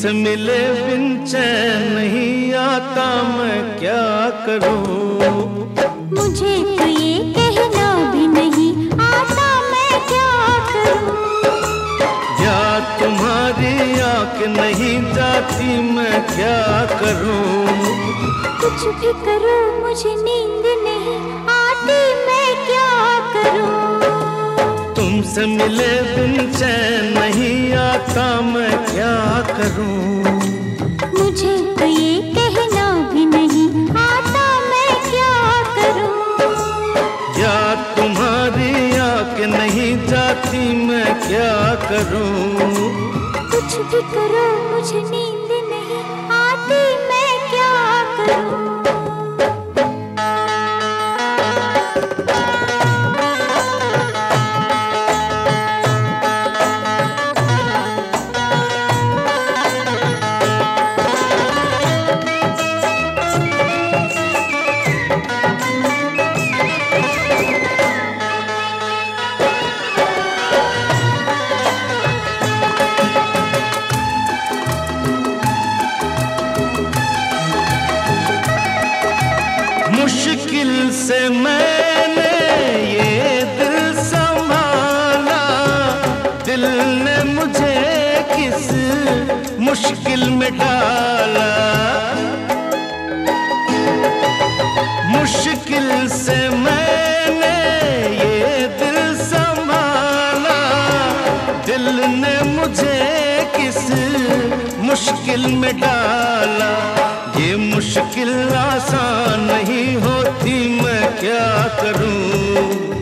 तुमसे मिले बिन चैन नहीं आता मैं क्या करूँ? मुझे तो ये कहना भी नहीं आता मैं क्या करूँ? या तुम्हारी आँख नहीं जाती मैं क्या करूँ? कुछ भी करो मुझे नींद नहीं आती तुमसे मिले बिन चैन नहीं आता मैं क्या करूँ? मुझे तो ये कहना भी नहीं आता मैं क्या करूँ? या तुम्हारी आँख नहीं जाती मैं क्या करूँ? कुछ भी करो मुझे नींद नहीं आती मैं क्या करूँ? मुश्किल में डाला। मुश्किल से मैंने ये दिल संभाला। दिल ने मुझे किस मुश्किल में डाला। ये मुश्किल आसान नहीं होती, मैं क्या करूँ?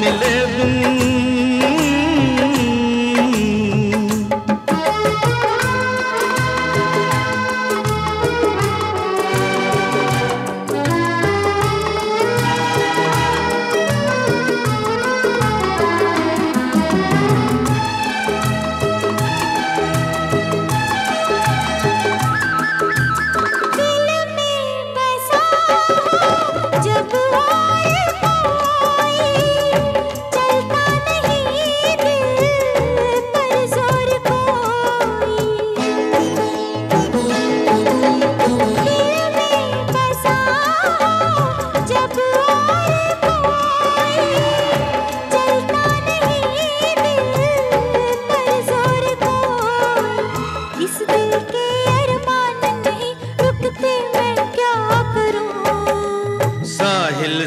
मिले बिन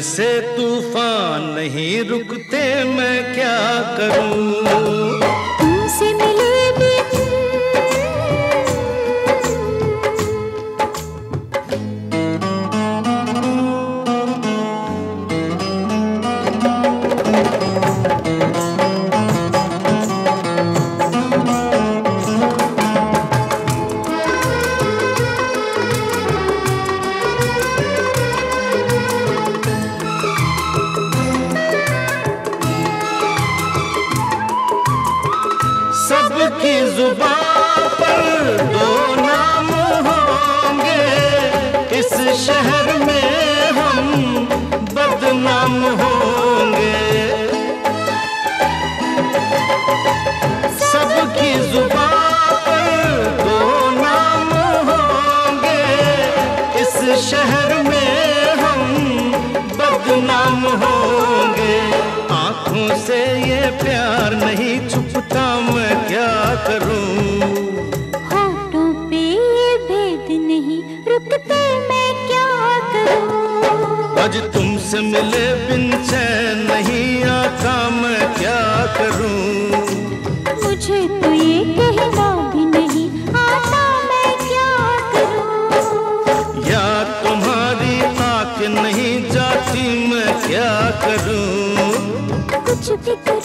से तूफ़ान नहीं रुकते मैं क्या करूँ? ज़ुबान पर दो नाम होंगे। इस शहर में हम बदनाम होंगे। सबकी ज़ुबान पर दो नाम होंगे। इस शहर में हम बदनाम होंगे। आँखों से ये प्यार नहीं छुपता मैं। करूँ? होठों पे ये भेद नहीं रुकते मैं क्या करूँ? आज तुमसे मिले बिन चैन नहीं आता मैं क्या करूँ? मुझे तो ये कहना भी नहीं आता मैं क्या करूँ? या तुम्हारी आँख नहीं जाती मैं क्या करूँ? कुछ भी करूँ